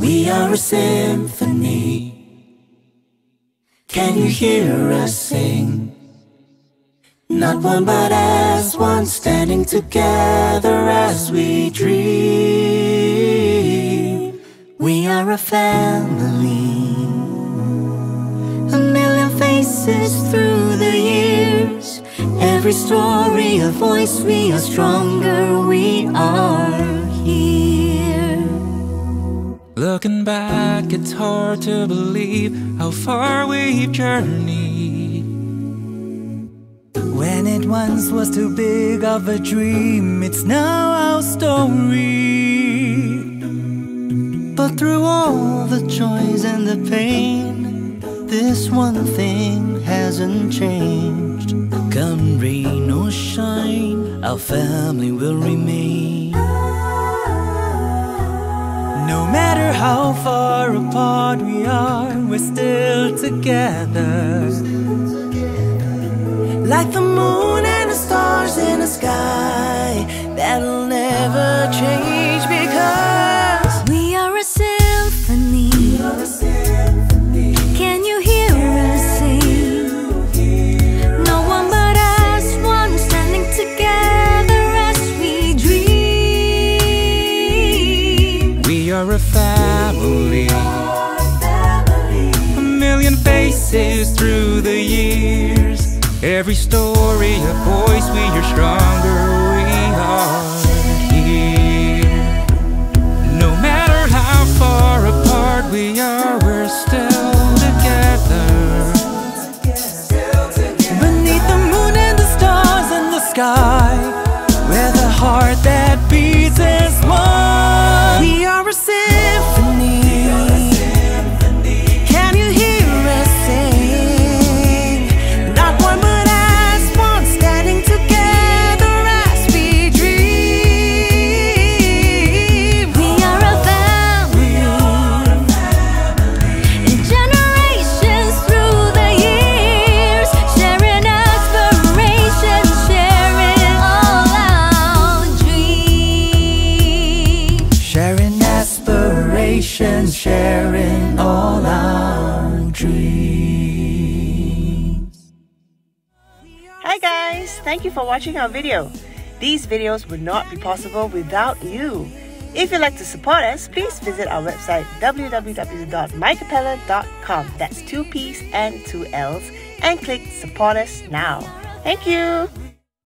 We are a symphony. Can you hear us sing? Not one but as one, standing together as we dream. We are a family. A million faces through the years. Every story, a voice, we are stronger, Looking back, it's hard to believe how far we've journeyed. When it once was too big of a dream, it's now our story. But through all the joys and the pain, this one thing hasn't changed. Come rain or shine, our family will remain. No matter how far apart we are, we're still together. Like the moon and the stars in the sky, that'll never change are a family. A million faces through the years. Every story, sharing all our dreams. Hi guys, thank you for watching our video. These videos would not be possible without you. If you'd like to support us, please visit our website www.micappella.com. That's two P's and two L's and click support us now. Thank you.